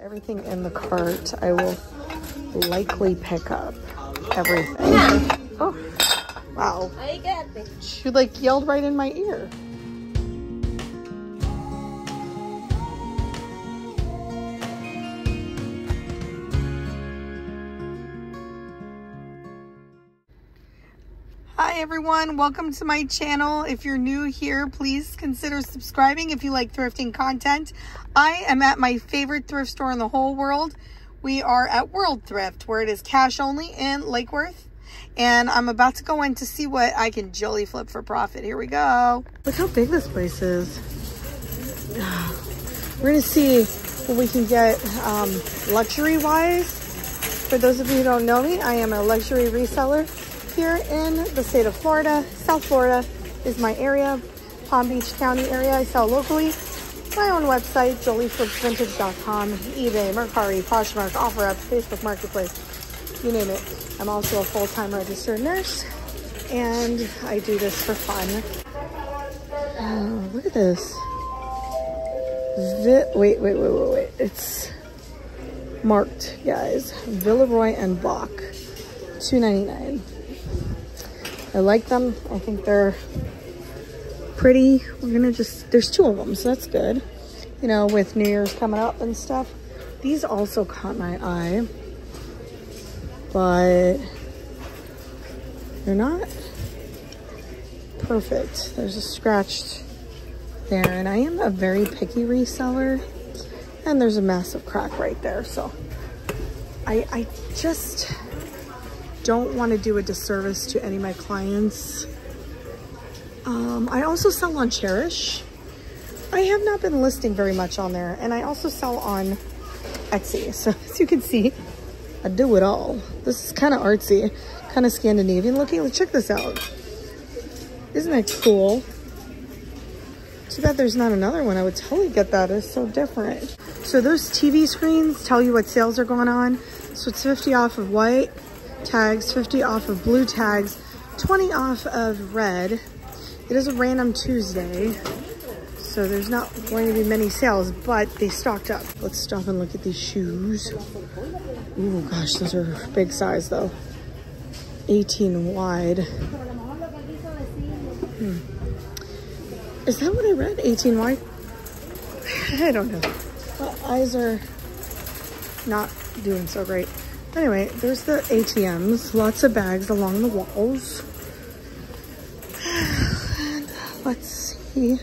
Everything in the cart, I will likely pick up everything. Oh, wow. She like yelled right in my ear. Everyone, welcome to my channel. If you're new here, please consider subscribing if you like thrifting content. I am at my favorite thrift store in the whole world. We are at World Thrift, where it is cash only in Lake Worth. And I'm about to go in to see what I can Jolie flip for profit. Here we go. Look how big this place is. We're gonna see what we can get um, luxury-wise. For those of you who don't know me, I am a luxury reseller here in the state of Florida. South Florida is my area, Palm Beach County area. I sell locally. My own website, jolieflipsvintage.com, eBay, Mercari, Poshmark, OfferUp, Facebook Marketplace, you name it. I'm also a full-time registered nurse, and I do this for fun. Oh, look at this. Vi wait, wait, wait, wait, wait. It's marked, guys. Villeroy and Boch, $2.99. I like them. I think they're pretty. We're gonna just, there's two of them, so that's good. You know, with New Year's coming up and stuff. These also caught my eye, but they're not perfect. There's a scratched there, and I am a very picky reseller, and there's a massive crack right there, so I, I just, don't want to do a disservice to any of my clients. Um, I also sell on Cherish. I have not been listing very much on there. And I also sell on Etsy. So as you can see, I do it all. This is kind of artsy, kind of Scandinavian looking. Let's check this out. Isn't that cool? Too bad there's not another one. I would totally get that. It's so different. So those TV screens tell you what sales are going on. So it's 50 off of white, tags, 50 off of blue tags, 20 off of red. It is a random Tuesday, so there's not going to be many sales, but they stocked up. Let's stop and look at these shoes. Oh gosh, those are big size though. 18 wide. Hmm. Is that what I read? 18 wide? I don't know. My eyes are not doing so great. Anyway, there's the ATMs. Lots of bags along the walls. And let's see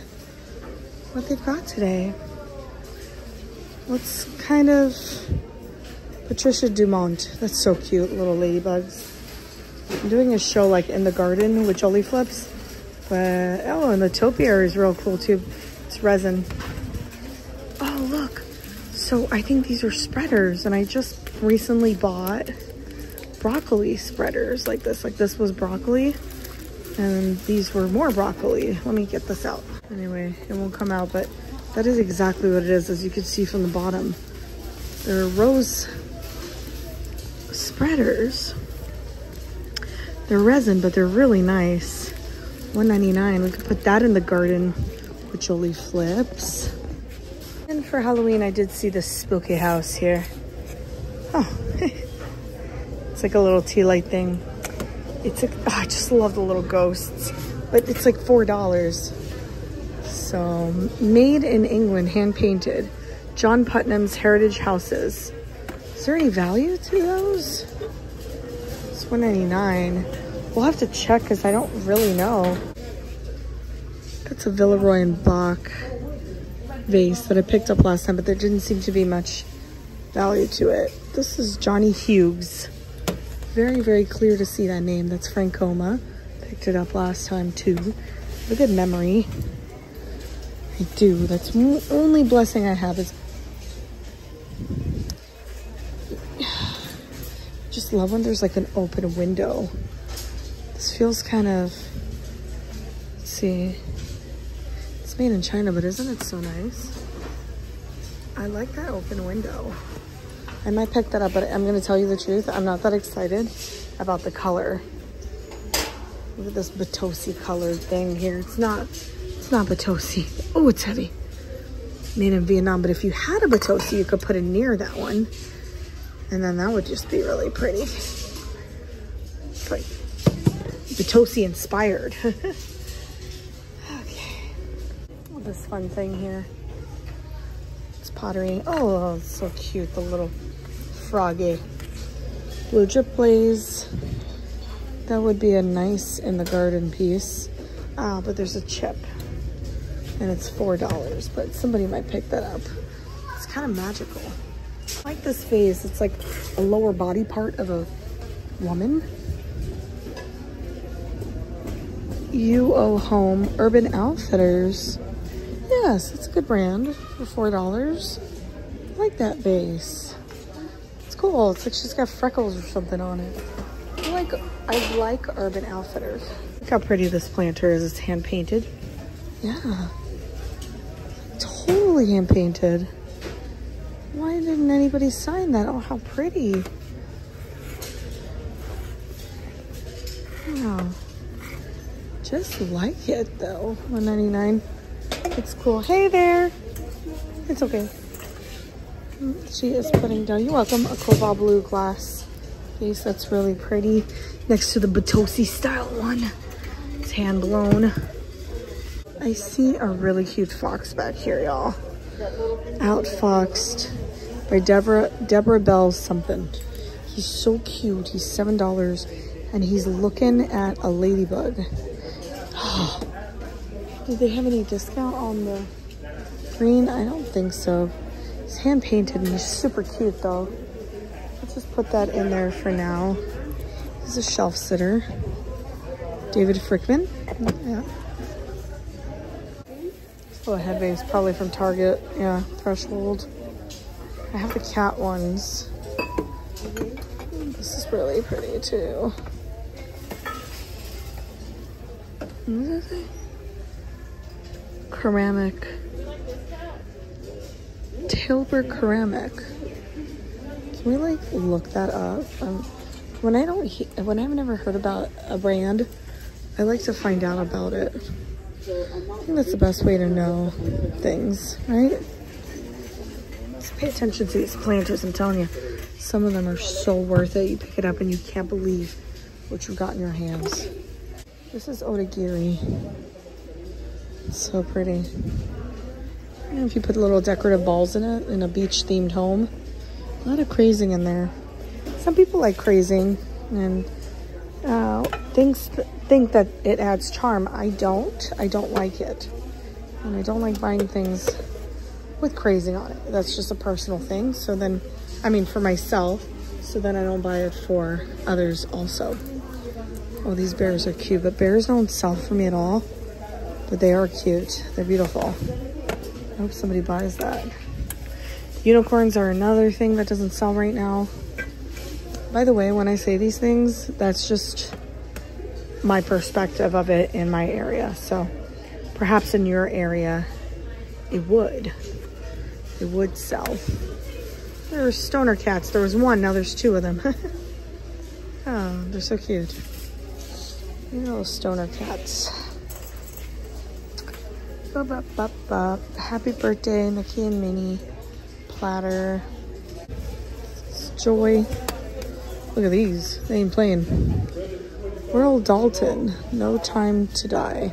what they've got today. What's kind of Patricia Dumont. That's so cute, little ladybugs. I'm doing a show like in the garden with Jolie Flips. But, oh, and the topiary is real cool too. It's resin. So I think these are spreaders and I just recently bought broccoli spreaders like this. Like this was broccoli and these were more broccoli. Let me get this out. Anyway, it won't come out, but that is exactly what it is as you can see from the bottom. They're rose spreaders. They're resin, but they're really nice. 1.99. We could put that in the garden with Jolie Flips. And for Halloween, I did see this spooky house here. Oh, it's like a little tea light thing. It's like, oh, I just love the little ghosts, but it's like $4. So made in England, hand painted. John Putnam's Heritage Houses. Is there any value to those? It's $1.99. We'll have to check because I don't really know. That's a Villeroy and Boch vase that I picked up last time, but there didn't seem to be much value to it. This is Johnny Hughes. Very, very clear to see that name. That's Frankoma. Picked it up last time too. A good memory. I do. That's the only blessing I have is just love when there's like an open window. This feels kind of, let's see, it's made in China, but isn't it so nice? I like that open window. I might pick that up, but I'm gonna tell you the truth. I'm not that excited about the color. Look at this Bitossi colored thing here. It's not, it's not Bitossi. Oh, it's heavy. made in Vietnam. But if you had a Bitossi, you could put it near that one. And then that would just be really pretty. like Bitossi inspired. This fun thing here. It's pottery. Oh, so cute. The little froggy. Blue drip glaze. That would be a nice in the garden piece. Ah, but there's a chip. And it's $4, but somebody might pick that up. It's kind of magical. I like this vase. It's like a lower body part of a woman. UO Home Urban Outfitters. Yes, it's a good brand for $4. I like that vase. It's cool. It's like she's got freckles or something on it. I like I like Urban Outfitters. Look how pretty this planter is. It's hand painted. Yeah. Totally hand painted. Why didn't anybody sign that? Oh, how pretty. Wow. Just like it though. 199. It's cool. Hey there. It's okay. She is putting down, you're welcome, a cobalt blue glass piece. That's really pretty. Next to the Bitossi style one. It's hand blown. I see a really cute fox back here, y'all. Outfoxed by Deborah Deborah Bell something. He's so cute. He's seven dollars, and he's looking at a ladybug. Oh, Did they have any discount on the green? I don't think so. It's hand painted and he's super cute though. Let's just put that in there for now. He's a shelf sitter. David Frykman. Yeah. Oh, this little head base probably from Target. Yeah, Threshold. I have the cat ones. This is really pretty too. Ceramic. Tilburg ceramic. Can we like look that up? Um, when I don't, when I've never heard about a brand, I like to find out about it. I think that's the best way to know things, right? Pay attention to these planters. I'm telling you, some of them are so worth it. You pick it up and you can't believe what you've got in your hands. This is Otagiri. So pretty. if you put little decorative balls in it in a beach themed home. A lot of crazing in there. Some people like crazing and uh, thinks th think that it adds charm. I don't. I don't like it. And I don't like buying things with crazing on it. That's just a personal thing. So then, I mean for myself, so then I don't buy it for others also. Oh, these bears are cute, but bears don't sell for me at all. But they are cute. They're beautiful. I hope somebody buys that. Unicorns are another thing that doesn't sell right now. By the way, when I say these things, that's just my perspective of it in my area. So perhaps in your area, it would. It would sell. There's stoner cats. There was one, now there's two of them. oh, they're so cute. Little stoner cats. Happy birthday, Mickey and Minnie. Platter. Joy. Look at these. They ain't playing. Royal Doulton. No time to die.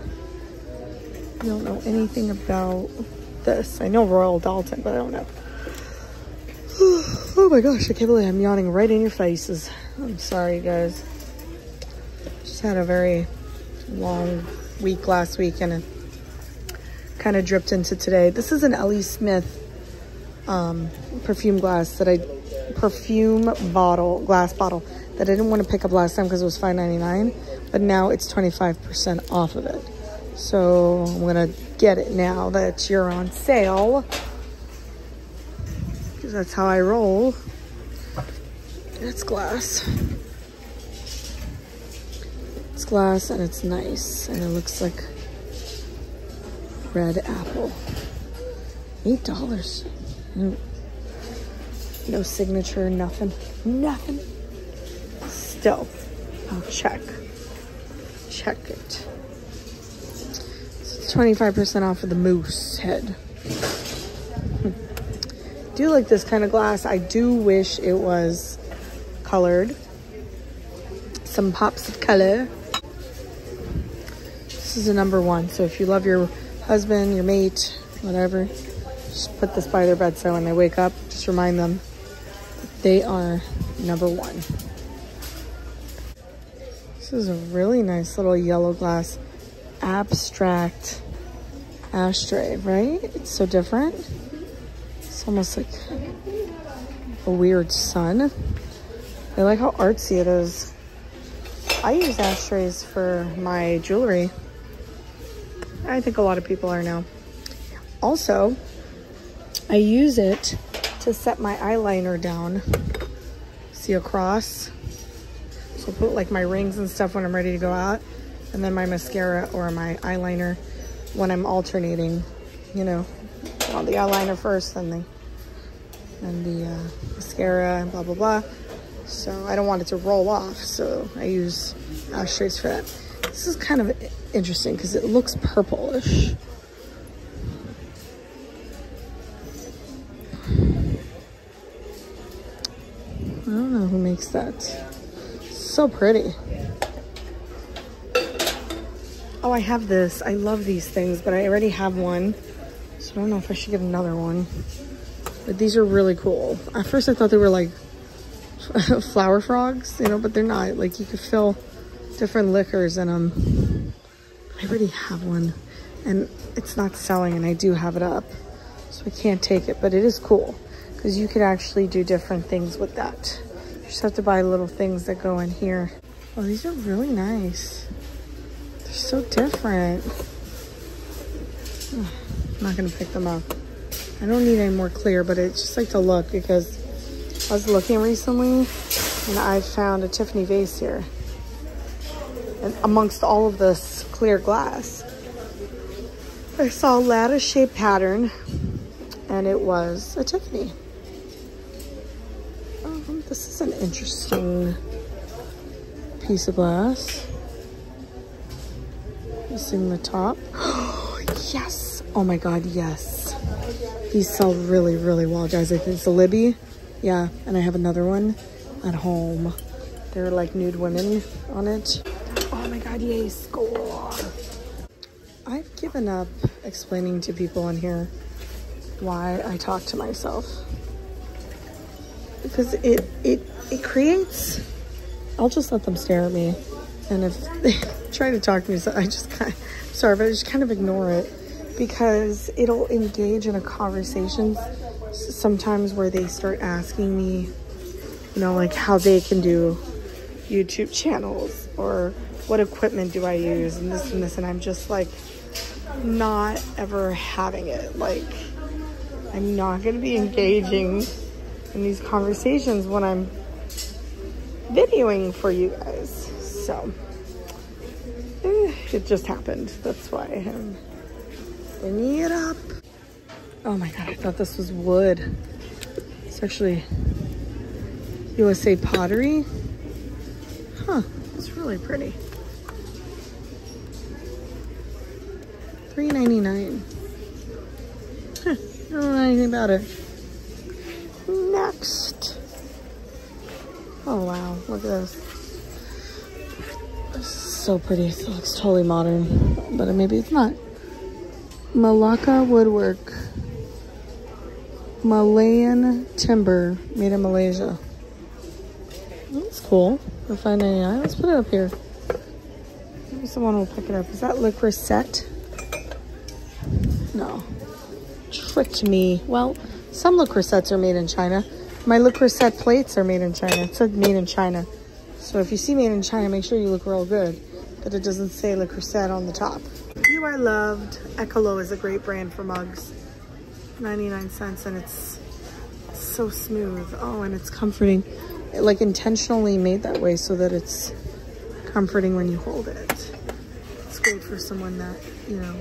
I don't know anything about this. I know Royal Doulton, but I don't know. Oh my gosh, I can't believe I'm yawning right in your faces. I'm sorry, guys. Just had a very long week last week and kind of dripped into today. This is an L.E. Smith um, perfume glass that I, perfume bottle, glass bottle that I didn't want to pick up last time because it was $5.99, but now it's 25% off of it. So I'm going to get it now that you're on sale because that's how I roll. It's glass. It's glass and it's nice and it looks like red apple. Eight dollars. No, no signature, nothing. Nothing. Still, I'll check. Check it. It's 25% off of the moose head. Hmm. do like this kind of glass. I do wish it was colored. Some pops of color. This is a number one. So if you love your husband, your mate, whatever, just put this by their bed so when they wake up, just remind them they are number one. This is a really nice little yellow glass abstract ashtray, right? It's so different. It's almost like a weird sun. I like how artsy it is. I use ashtrays for my jewelry. I think a lot of people are now. Also, I use it to set my eyeliner down. See across? So I'll put like my rings and stuff when I'm ready to go out. And then my mascara or my eyeliner when I'm alternating, you know, on the eyeliner first, then the, and the uh, mascara and blah, blah, blah. So I don't want it to roll off. So I use ashtrays for that. This is kind of interesting because it looks purplish. I don't know who makes that. So pretty. Oh, I have this. I love these things, but I already have one. So I don't know if I should get another one. But these are really cool. At first I thought they were like flower frogs, you know, but they're not. Like you could fill different liquors in them. I already have one and it's not selling and I do have it up. So I can't take it, but it is cool because you could actually do different things with that. You just have to buy little things that go in here. Oh, these are really nice. They're so different. I'm not gonna pick them up. I don't need any more clear, but it's just like to look because I was looking recently and I found a Tiffany vase here. Amongst all of this clear glass, I saw a lattice shaped pattern and it was a Tiffany. Oh, this is an interesting piece of glass. Missing the top. yes. Oh my God, yes. These sell really, really well, guys. I think it's a Libbey. Yeah, and I have another one at home. They're like nude women on it. Score. I've given up explaining to people in here why I talk to myself. Because it, it, it creates, I'll just let them stare at me. And if they try to talk to me, so I just kind of, sorry, but I just kind of ignore it because it'll engage in a conversation sometimes where they start asking me, you know, like how they can do YouTube channels or what equipment do I use and this and this. And I'm just like not ever having it. Like, I'm not going to be engaging in these conversations when I'm videoing for you guys. So, eh, it just happened. That's why I'm bringing it up. Oh my god, I thought this was wood. It's actually USA pottery. Huh, it's really pretty. $3.99. Huh, I don't know anything about it. Next. Oh wow, look at this. This is so pretty. It looks totally modern, but maybe it's not. Malacca woodwork. Malayan timber made in Malaysia. That's cool. For five ninety nine. Let's put it up here. Maybe someone will pick it up. Is that Le Creuset? No. Tricked me. Well, some Le Creusets are made in China. My Le Creuset plates are made in China. It said made in China. So if you see made in China, make sure you look real good. That it doesn't say Le Creuset on the top. You are loved. Ecolo is a great brand for mugs. 99 cents and it's so smooth. Oh, and it's comforting. It, like intentionally made that way so that it's comforting when you hold it. It's great for someone that, you know,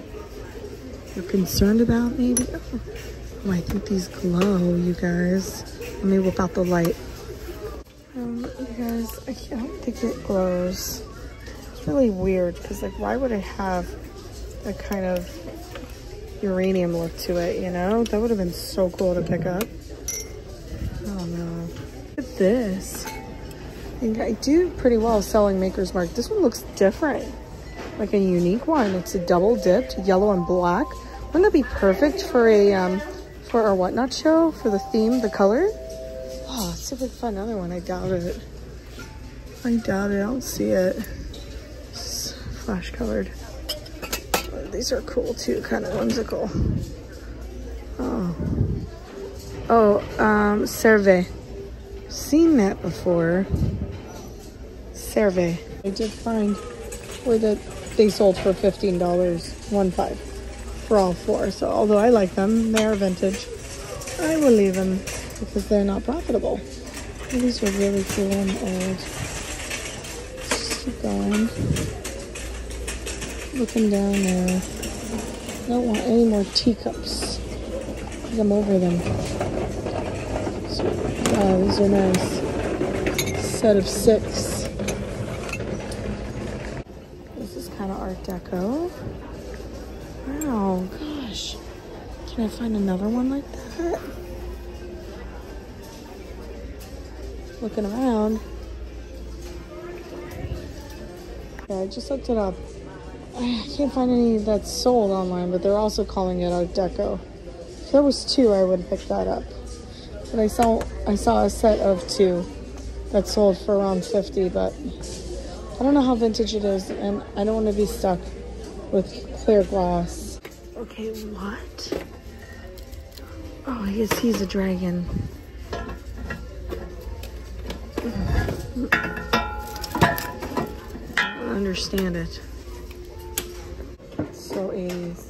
you're concerned about maybe. Oh, oh I think these glow, you guys. Let me whip out the light. Um, you guys, I don't think it glows. It's really weird because like, why would it have a kind of uranium look to it, you know? That would have been so cool to pick up. don't know. Look at this. I think I do pretty well selling Maker's Mark. This one looks different. Like a unique one. It's a double dipped, yellow and black. Wouldn't that be perfect for a um, for our whatnot show? For the theme, the color? Oh, we can find another one. I doubt it. I doubt it. I don't see it. It's flash colored. These are cool too, kind of whimsical. Oh. Oh, um, Cerve. Seen that before. Cerve. I did find where that they sold for $15. One five for all four. So although I like them, they are vintage. I will leave them because they're not profitable. These are really cool and old. Just keep going. Looking down there. I don't want any more teacups. I'm over them. So, wow, these are nice. Set of six. This is kind of Art Deco. Wow, gosh. Can I find another one like that? Looking around. Yeah, I just looked it up. I can't find any that's sold online, but they're also calling it Art Deco. If there was two, I would pick that up. But I saw I saw a set of two that sold for around 50, but I don't know how vintage it is, and I don't want to be stuck with clear glass. Okay, what? Oh, I guess he's a dragon. I don't understand it. So 80s.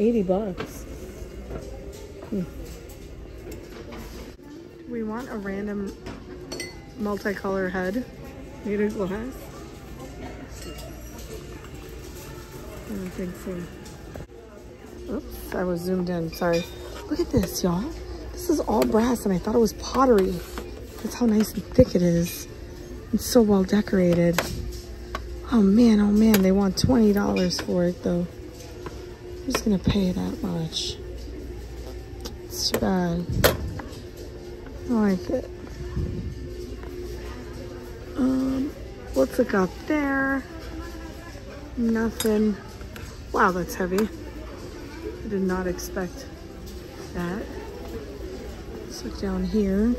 80 bucks. Hmm. Do we want a random multicolor head made of glass? I don't think so. Oops, I was zoomed in, sorry. Look at this, y'all. This is all brass and I thought it was pottery. That's how nice and thick it is. It's so well decorated. Oh man, oh man, they want $20 for it though. Who's gonna pay that much? It's too bad. I like it. What's it got there? Nothing. Wow, that's heavy. I did not expect that. Let's look down here.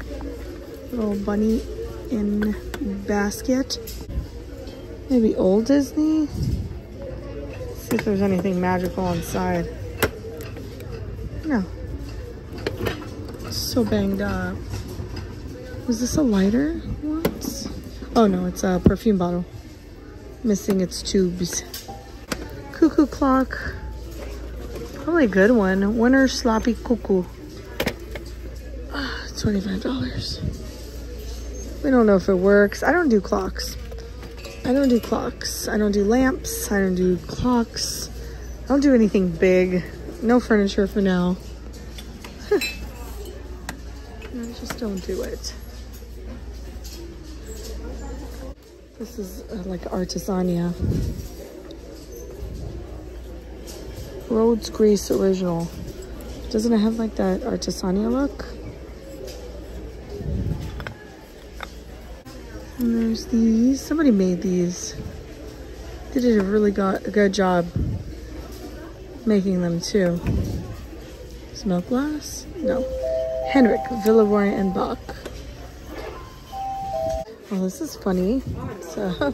Little bunny in basket. Maybe old Disney? See if there's anything magical inside. No. So banged up. Was this a lighter? Oh no, it's a perfume bottle. Missing its tubes. Cuckoo clock. Probably a good one. Winter sloppy cuckoo. Ah, $25. We don't know if it works. I don't do clocks. I don't do clocks. I don't do lamps. I don't do clocks. I don't do anything big. No furniture for now. I just don't do it. This is uh, like Artisania. Rhodes Grease Original. Doesn't it have like that Artisania look? And there's these. Somebody made these. They did a really good job making them too. Smoke glass? No. Heinrich Villeroy and Boch. Oh, this is funny. So,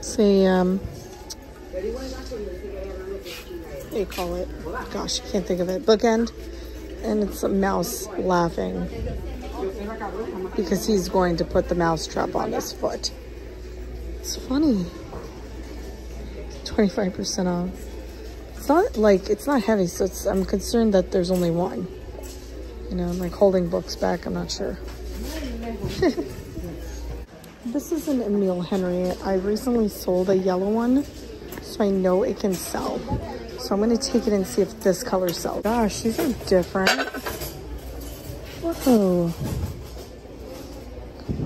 say, um, you call it? Gosh, I can't think of it. Bookend. And it's a mouse laughing because he's going to put the mouse trap on his foot. It's funny. 25% off. It's not like, it's not heavy, so it's, I'm concerned that there's only one. You know, I'm like holding books back, I'm not sure. this is an Emile Henry. I recently sold a yellow one, so I know it can sell. So I'm gonna take it and see if this color sells. Gosh, these are different. Whoa.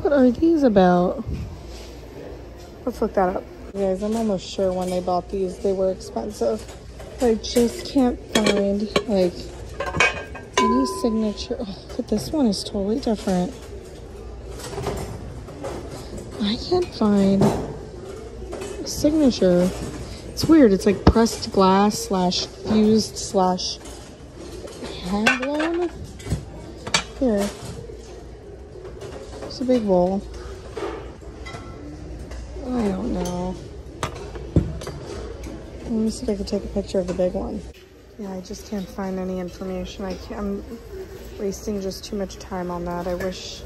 What are these about? Let's look that up. You guys, I'm almost sure when they bought these, they were expensive. I just can't find, like, any signature. Oh, at this one is totally different. I can't find a signature. It's weird. It's like pressed glass slash fused slash hand blown. Here. It's a big bowl. I don't know. Let me see if I can take a picture of the big one. Yeah, I just can't find any information. I can't, I'm wasting just too much time on that. I wish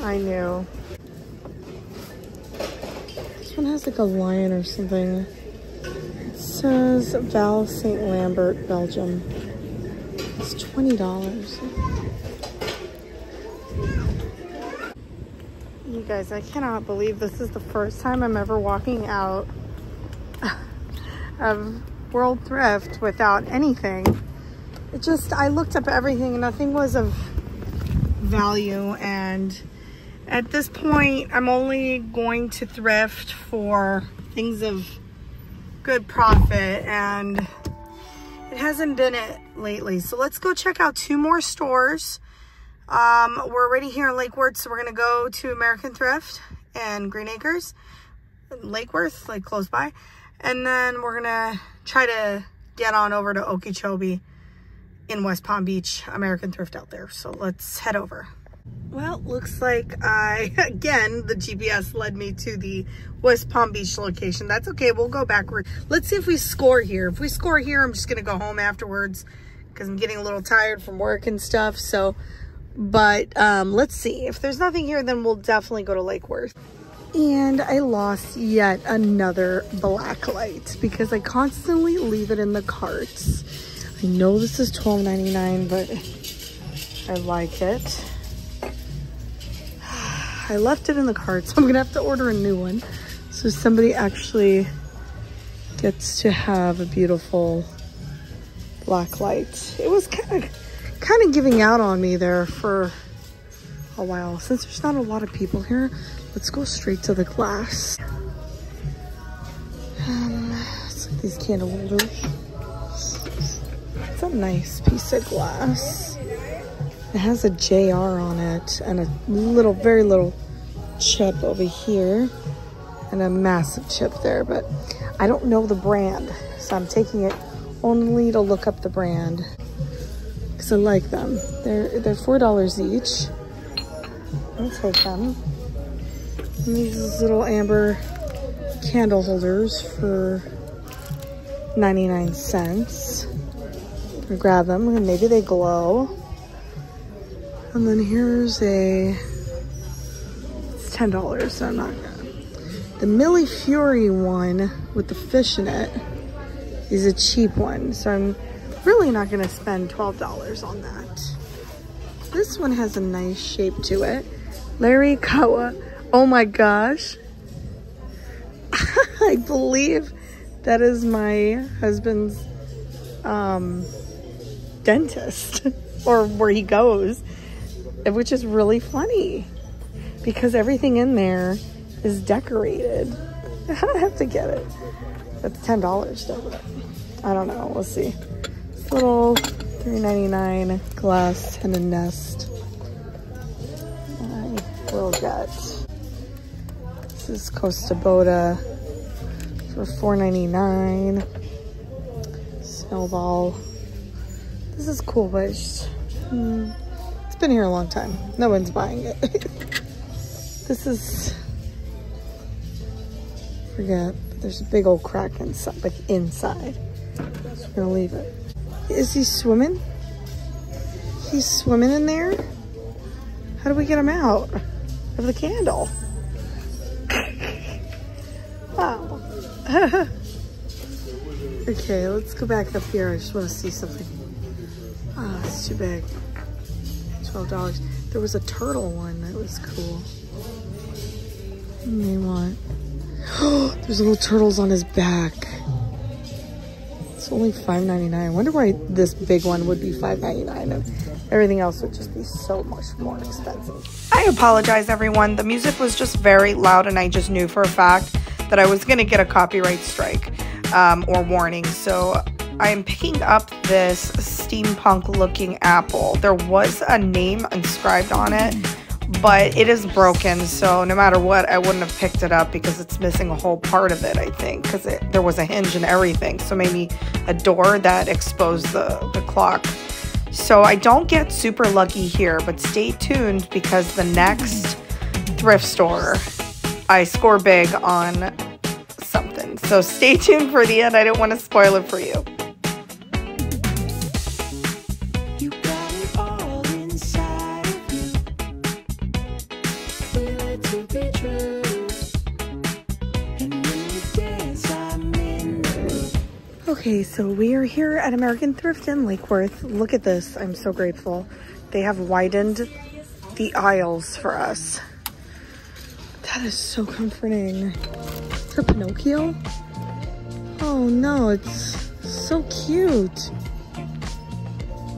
I knew. Has like a lion or something. It says Val St. Lambert, Belgium. It's $20. You guys, I cannot believe this is the first time I'm ever walking out of World Thrift without anything. It just, I looked up everything and nothing was of value. And at this point, I'm only going to thrift for things of good profit. And it hasn't been it lately. So let's go check out two more stores. Um, we're already here in Lake Worth, so we're to go to American Thrift and Greenacres, Lake Worth, like close by. And then we're to try to get on over to Okeechobee in West Palm Beach, American Thrift out there. So let's head over. Well, looks like I, again, the GPS led me to the West Palm Beach location. That's okay. We'll go backward. Let's see if we score here. If we score here, I'm just going to go home afterwards because I'm getting a little tired from work and stuff. So, but um, let's see. If there's nothing here, then we'll definitely go to Lake Worth. And I lost yet another black light because I constantly leave it in the carts. I know this is $12.99, but I like it. I left it in the cart, so I'm gonna have to order a new one. So somebody actually gets to have a beautiful black light. It was kind of, kind of giving out on me there for a while. Since there's not a lot of people here, Let's go straight to the glass. Um, these candle holders. It's a nice piece of glass. It has a JR on it and a little, very little chip over here and a massive chip there, but I don't know the brand. So I'm taking it only to look up the brand because I like them. They're, they're $4 each. I'll take them. And these little amber candle holders for 99 cents. grab them and maybe they glow. And then here's a, it's $10, so I'm not gonna. The Millefiori one with the fish in it is a cheap one. So I'm really not gonna spend $12 on that. This one has a nice shape to it. Larry Kawa Oh my gosh. I believe that is my husband's um, dentist or where he goes, which is really funny because everything in there is decorated. I have to get it. That's $10 though, I don't know. We'll see. Little $3.99 glass and a nest. I will get. This is Kosta Boda for $4.99. Snowball. This is cool, but mm, it's been here a long time. No one's buying it. this is, forget, there's a big old crack inside, like inside. Gonna leave it. Is he swimming? He's swimming in there? How do we get him out of the candle? Wow. okay, let's go back up here. I just want to see something. Oh, it's too big. $12. There was a turtle one that was cool. May want. There's little turtles on his back. It's only $5.99. I wonder why this big one would be $5.99 and everything else would just be so much more expensive. I apologize, everyone. The music was just very loud and I just knew for a fact that I was going to get a copyright strike um, or warning. So I'm picking up this steampunk looking apple. There was a name inscribed on it, but it is broken. So no matter what, I wouldn't have picked it up because it's missing a whole part of it, I think, because there was a hinge and everything. So maybe a door that exposed the, the clock. So I don't get super lucky here, but stay tuned because the next thrift store, I score big on something. So stay tuned for the end. I don't want to spoil it for you. Okay, so we are here at American Thrift in Lake Worth. Look at this. I'm so grateful. They have widened the aisles for us. That is so comforting. For Pinocchio? Oh no, it's so cute.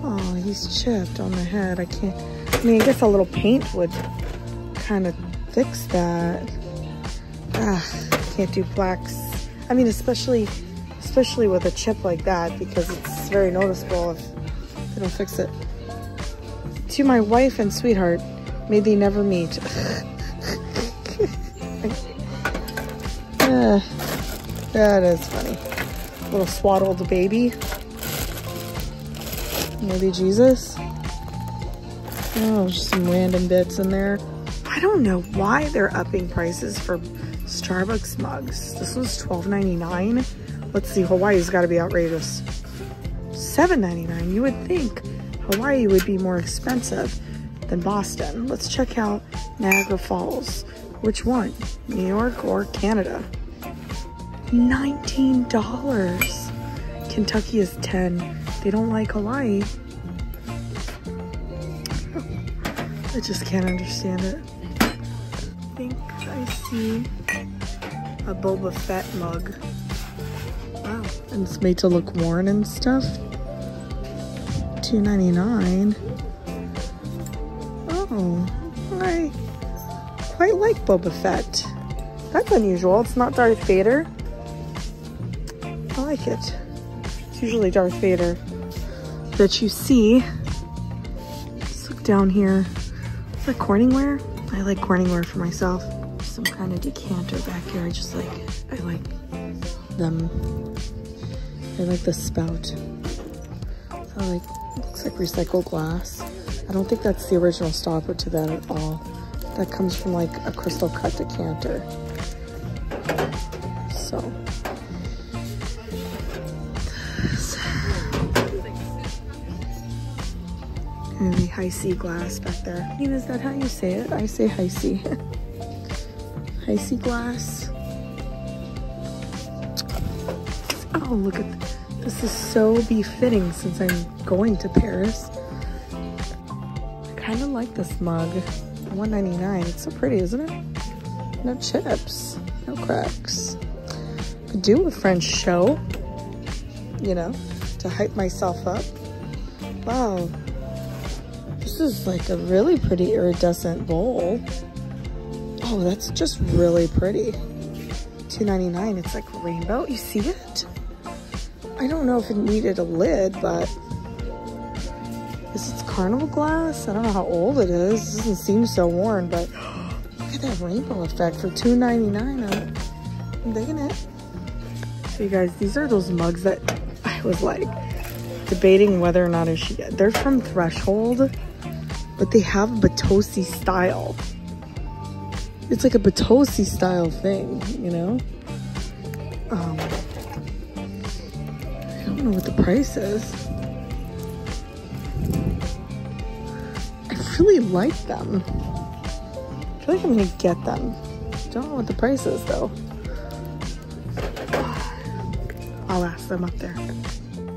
Oh, he's chipped on the head. I can't, I mean, I guess a little paint would kind of fix that. Ah, can't do blacks. I mean, especially, especially with a chip like that because it's very noticeable if they don't fix it. To my wife and sweetheart, may they never meet. uh, that is funny. Little swaddled baby. Maybe Jesus. Oh, just some random bits in there. I don't know why they're upping prices for Starbucks mugs. This was $12.99. Let's see, Hawaii's got to be outrageous. $7.99. You would think Hawaii would be more expensive than Boston. Let's check out Niagara Falls. Which one? New York or Canada? $19. Kentucky is 10. They don't like Hawaii. I just can't understand it. I think I see a Boba Fett mug. And it's made to look worn and stuff. $2.99. Oh, I quite like Boba Fett. That's unusual. It's not Darth Vader. I like it. It's usually Darth Vader that you see. Let's look down here. Is that Corningware? I like Corningware for myself. Some kind of decanter back here. I just like, I like them. I like the spout. I like, looks like recycled glass. I don't think that's the original stopper to that at all. That comes from like a crystal cut decanter. So. Maybe Heisey glass back there. I mean, is that how you say it? I say Heisey. Heisey glass. Oh, look at this. This is so befitting since I'm going to Paris. I kind of like this mug. 1.99. It's so pretty, isn't it? No chips, no cracks. Could do a French show, you know, to hype myself up. Wow. This is like a really pretty iridescent bowl. Oh, that's just really pretty. 2.99. It's like rainbow. You see it? I don't know if it needed a lid, but this is carnival glass. I don't know how old it is. It doesn't seem so worn, but look at that rainbow effect for $2.99. I'm, digging it. So you guys, these are those mugs that I was like debating whether or not I should get. They're from Threshold, but they have Bitossi style. It's like a Bitossi style thing, you know? Um, don't know what the price is. I really like them. I feel like I'm gonna get them. Don't know what the price is though. I'll ask them up there.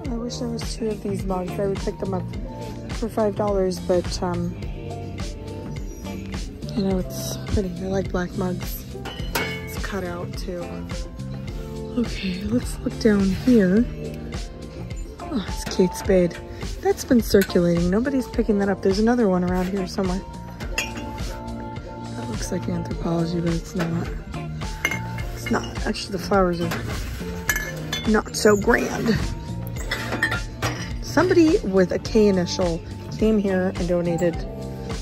I wish there was two of these mugs. I would pick them up for five dollars, but um, you know it's pretty. I like black mugs. It's cut out too. Okay, let's look down here. Oh, it's Kate Spade. That's been circulating. Nobody's picking that up. There's another one around here somewhere. That looks like Anthropologie, but it's not. It's not. Actually, the flowers are not so grand. somebody with a K initial came here and donated,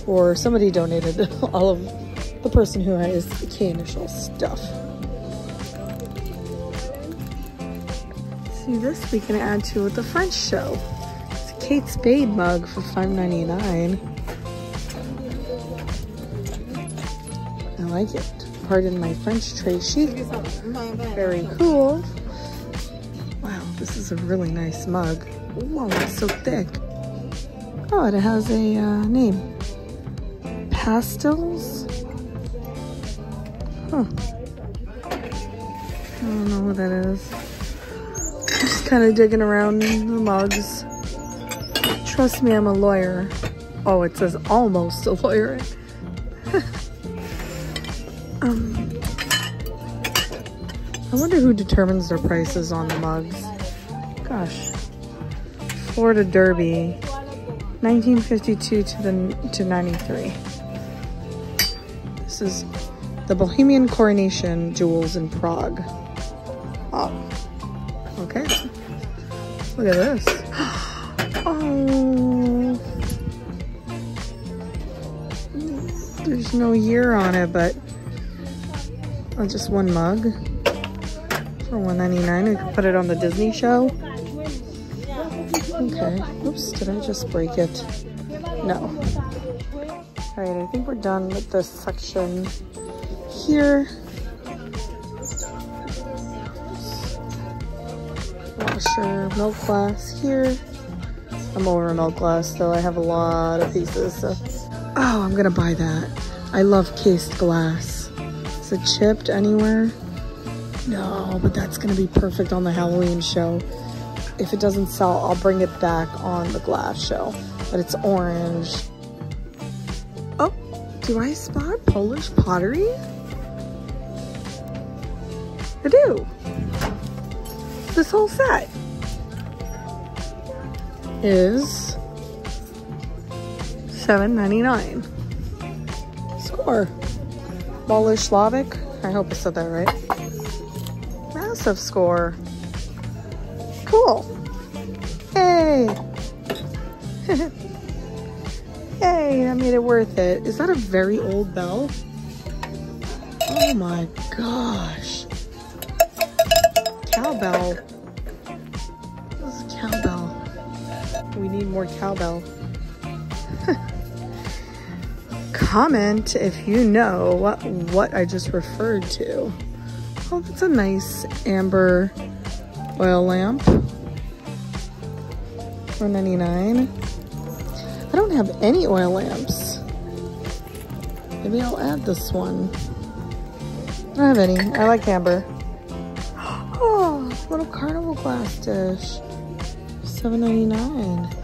or somebody donated all of the person who has the K initial stuff. This we can add to with the French show. It's a Kate Spade mug for $5.99. I like it. Pardon my French, tray Tracy. Very cool. Wow, this is a really nice mug. Whoa, it's so thick. Oh, it has a uh, name. Pastels? Huh. I don't know what that is. Kind of digging around in the mugs. Trust me, I'm a lawyer. Oh, it says almost a lawyer. um, I wonder who determines their prices on the mugs. Gosh. Florida Derby, 1952 to the to 93. This is the Bohemian Coronation Jewels in Prague. Look at this. Oh, there's no year on it, but oh, just one mug for 1.99. We could put it on the Disney show. Okay. Oops, did I just break it? No. All right, I think we're done with this section here. Milk glass here. I'm over milk glass, though I have a lot of pieces. So. Oh, I'm gonna buy that. I love cased glass. Is it chipped anywhere? No, but that's gonna be perfect on the Halloween show if it doesn't sell, I'll bring it back on the glass show. But it's orange. Oh, do I spot Polish pottery? I do. This whole set is $7.99. Score. Polish Slavic. I hope I said that right. Massive score. Cool. Hey. hey, I made it worth it. Is that a very old bell? Oh my gosh. Cowbell. Need more cowbell. Comment if you know what, what I just referred to. Oh, that's a nice amber oil lamp. 4.99. I don't have any oil lamps. Maybe I'll add this one. I don't have any. I like amber. Oh, little carnival glass dish. $7.99.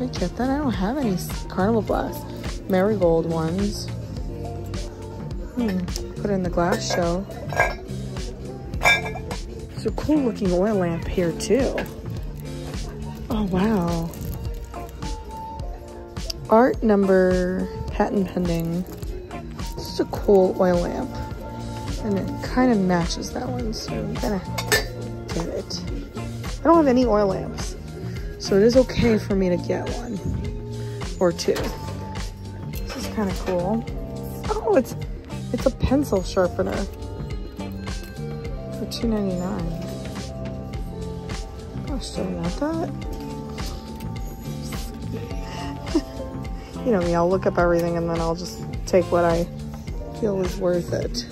I get that? I don't have any carnival glass. Marigold ones. Hmm. Put in the glass show. It's a cool looking oil lamp here too. Oh wow. Art number patent pending. This is a cool oil lamp. And it kind of matches that one, so I'm gonna get it. I don't have any oil lamps. So it is okay for me to get one. Or two. This is kind of cool. Oh, it's it's a pencil sharpener. for $2.99. Gosh, do I want that? you know me, I'll look up everything and then I'll just take what I feel is worth it.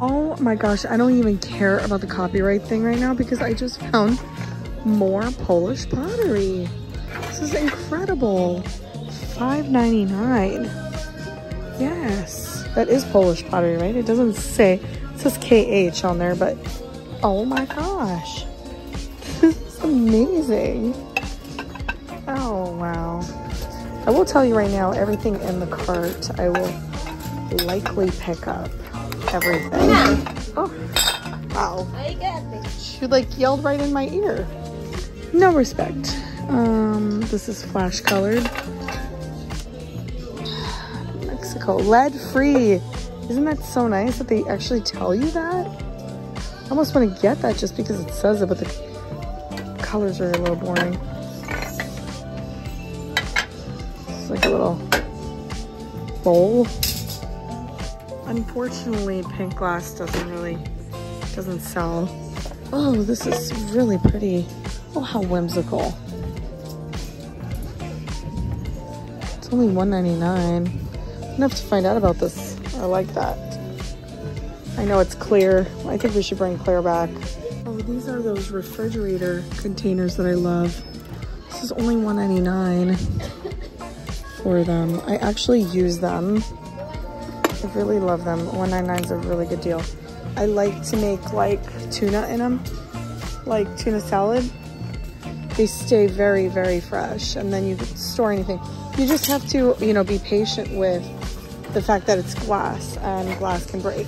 Oh my gosh, I don't even care about the copyright thing right now because I just found more Polish pottery. This is incredible. $5.99. Yes, that is Polish pottery, right? It doesn't say, it says KH on there, but Oh my gosh. This is amazing. Oh, wow. I will tell you right now, everything in the cart, I will likely pick up everything. Oh, wow. She like yelled right in my ear. No respect. Um, this is flash colored. Mexico, lead free. Isn't that so nice that they actually tell you that? I almost want to get that just because it says it, but the colors are a little boring. It's like a little bowl. Unfortunately, pink glass doesn't really, doesn't sell. Oh, this is really pretty. Oh, how whimsical. It's only $1.99. I'm gonna find out about this. I like that. I know it's clear. I think we should bring clear back. Oh, these are those refrigerator containers that I love. This is only $1.99 for them. I actually use them. I really love them. 199 is a really good deal. I like to make like tuna in them, like tuna salad. They stay very, very fresh and then you can store anything. You just have to, you know, be patient with the fact that it's glass and glass can break,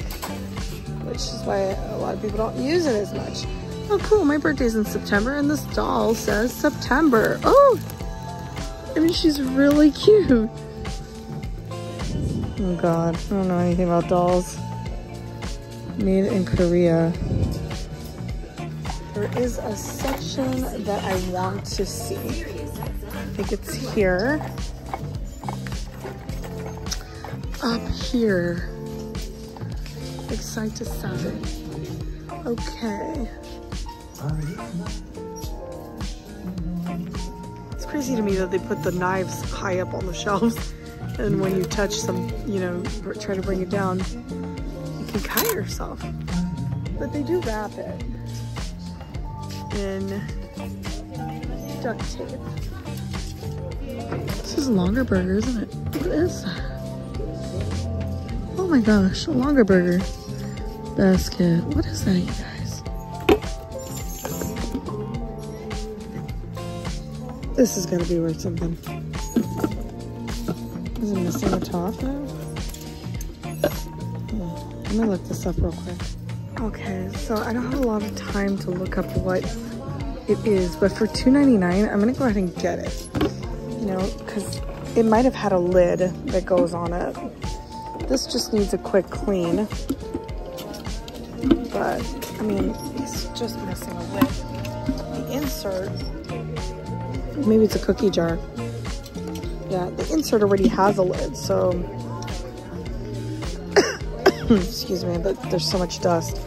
which is why a lot of people don't use it as much. Oh, cool. My birthday's in September and this doll says September. Oh, I mean, she's really cute. Oh God, I don't know anything about dolls. Made in Korea. There is a section that I want to see. I think it's here. Up here. Side to side. Okay. It's crazy to me that they put the knives high up on the shelves and when you touch some, you know, try to bring it down, you can cut yourself. But they do wrap it in duct tape. This is a Longaberger, isn't it? What is that? Oh my gosh, a Longaberger basket. What is that, you guys? This is gonna be worth something. Is it missing a top now? Oh, let me look this up real quick. Okay, so I don't have a lot of time to look up what it is, but for $2.99, I'm gonna go ahead and get it. You know, because it might have had a lid that goes on it. This just needs a quick clean. But, I mean, it's just missing a lid. The insert, maybe it's a cookie jar. Yeah, the insert already has a lid, so excuse me, but there's so much dust.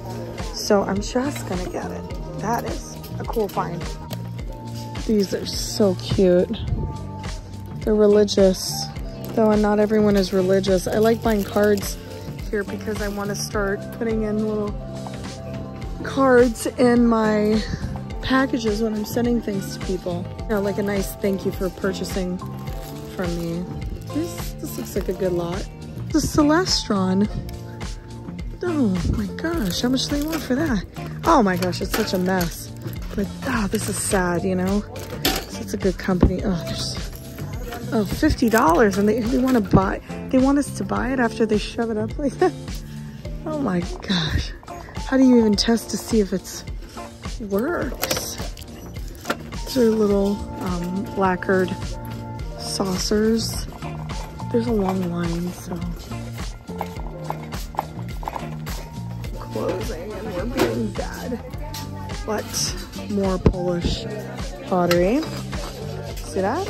So I'm just gonna get it. That is a cool find. These are so cute. They're religious, though and not everyone is religious. I like buying cards here because I want to start putting in little cards in my packages when I'm sending things to people. You know, like a nice thank you for purchasing from me. This, this looks like a good lot. The Celestron. Oh my gosh, how much do they want for that? Oh my gosh, it's such a mess. But, oh, this is sad, you know? It's a good company. Oh, there's, oh, $50 and they, they want to buy, they want us to buy it after they shove it up like that? Oh my gosh. How do you even test to see if it's works? These are little um, lacquered saucers. There's a long line, so. Closing and we're being bad. But more Polish pottery. See that?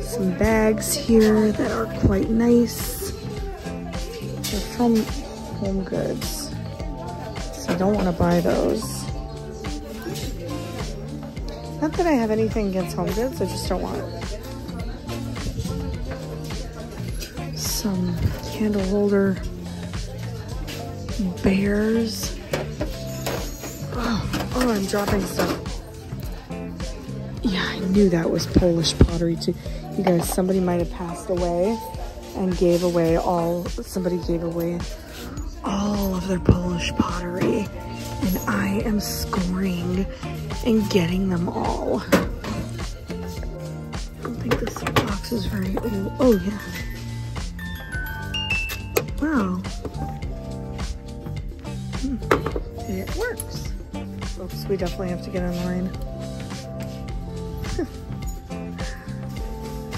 Some bags here that are quite nice. They're from Home Goods. So I don't want to buy those. Not that I have anything against home goods, I just don't want. Some candle holder bears. Oh, oh, I'm dropping stuff. Yeah, I knew that was Polish pottery too. You guys, somebody might have passed away and gave away all, somebody gave away all of their Polish pottery. And I am scoring and getting them all. I don't think this box is very old. Oh, yeah. Wow. Works. Oops, we definitely have to get online.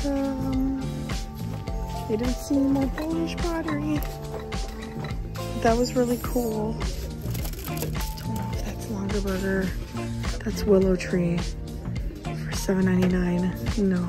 um, I didn't see any more Polish pottery. That was really cool. Don't know if that's Longaberger That's willow tree for $7.99. No.